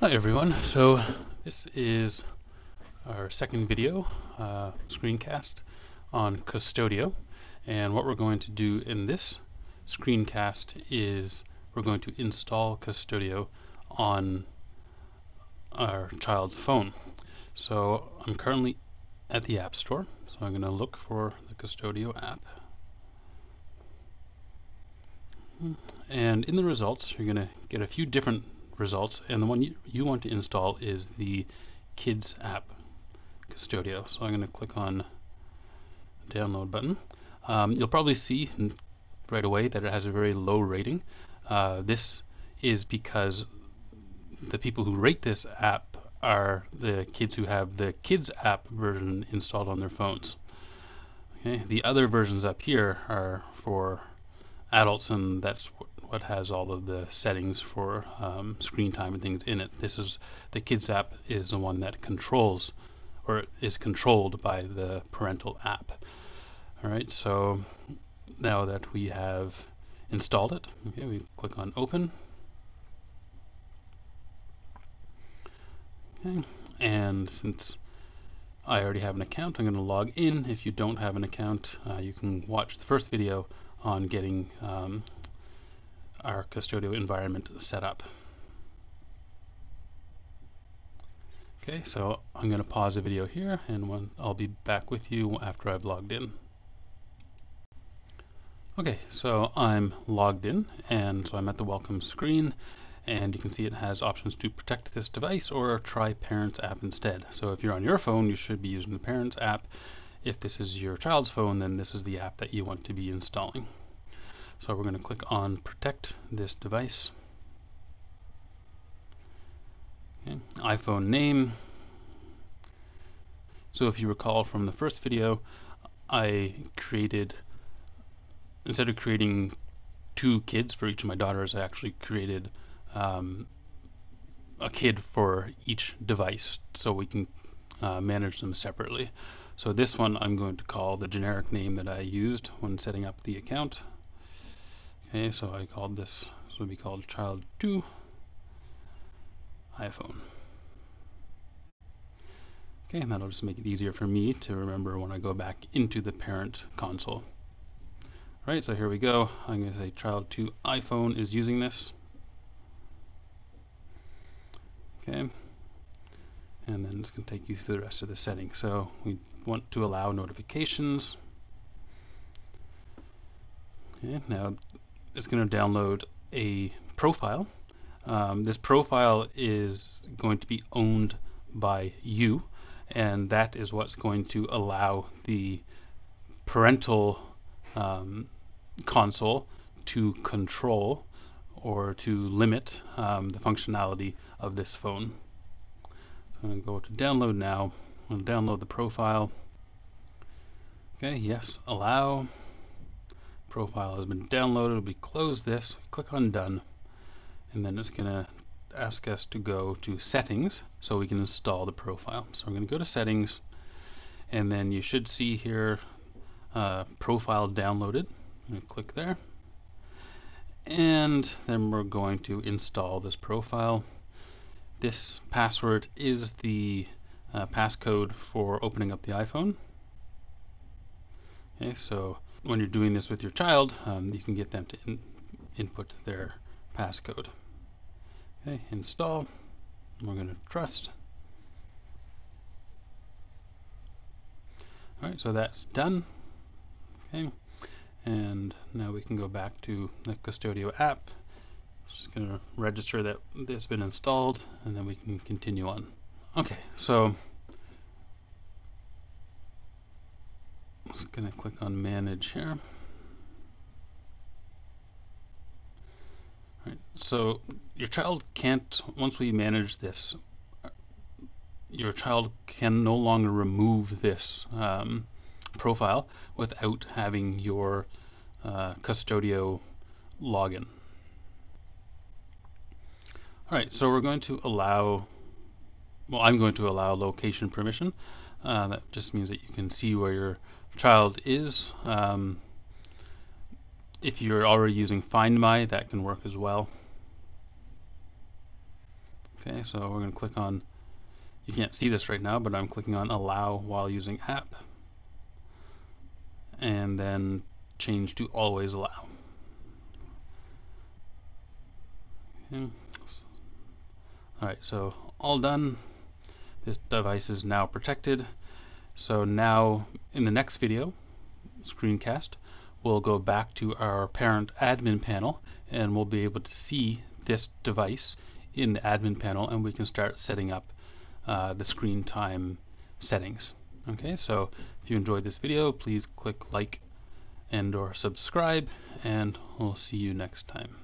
Hi everyone, so this is our second video uh, screencast on Qustodio and what we're going to do in this screencast is we're going to install Qustodio on our child's phone. So I'm currently at the App Store, so I'm going to look for the Qustodio app. And in the results, you're going to get a few different results and the one you, you want to install is the kids app Qustodio so I'm going to click on download button. Um, you'll probably see right away that it has a very low rating. Uh, this is because the people who rate this app are the kids who have the kids app version installed on their phones. Okay the other versions up here are for adults and that's what what has all of the settings for um, screen time and things in it. This is the kids app is the one that controls or is controlled by the parental app. All right, so now that we have installed it, okay, we click on open. Okay, and since I already have an account, I'm going to log in. If you don't have an account, uh, you can watch the first video on getting um, our Qustodio environment set up. Okay, so I'm going to pause the video here and when I'll be back with you after I've logged in. Okay, so I'm logged in and so I'm at the welcome screen and you can see it has options to protect this device or try Parents app instead. So if you're on your phone, you should be using the Parents app. If this is your child's phone, then this is the app that you want to be installing. So we're going to click on protect this device. Okay. iPhone name. So if you recall from the first video, I created, instead of creating two kids for each of my daughters, I actually created um, a kid for each device so we can uh, manage them separately. So this one I'm going to call the generic name that I used when setting up the account. Okay, so I called this, this would be called child 2 iPhone. Okay, and that'll just make it easier for me to remember when I go back into the parent console. All right, so here we go. I'm going to say child 2 iPhone is using this. Okay, and then it's going to take you through the rest of the settings. So we want to allow notifications. Okay, now it's going to download a profile. Um, this profile is going to be owned by you, and that is what's going to allow the parental um, console to control or to limit um, the functionality of this phone. So I'm going to go to download now. I'm going to download the profile. Okay, yes, allow profile has been downloaded. We close this, click on done, and then it's going to ask us to go to settings so we can install the profile. So I'm going to go to settings, and then you should see here uh, profile downloaded. I'm going to click there. And then we're going to install this profile. This password is the uh, passcode for opening up the iPhone. Okay, so when you're doing this with your child, um, you can get them to in input their passcode. Okay, install. We're going to trust. All right, so that's done. Okay, and now we can go back to the Qustodio app. Just going to register that it's been installed, and then we can continue on. Okay, so just going to click on manage here. Right, so your child can't, once we manage this, your child can no longer remove this um, profile without having your uh, Qustodio login. All right, so we're going to allow, well, I'm going to allow location permission. Uh, that just means that you can see where your child is. Um, if you're already using Find My, that can work as well. Okay, so we're going to click on, you can't see this right now, but I'm clicking on allow while using app. And then change to always allow. Okay. Alright, so all done. This device is now protected. So now in the next video, screencast, we'll go back to our parent admin panel and we'll be able to see this device in the admin panel and we can start setting up uh, the screen time settings. Okay, so if you enjoyed this video, please click like and or subscribe and we'll see you next time.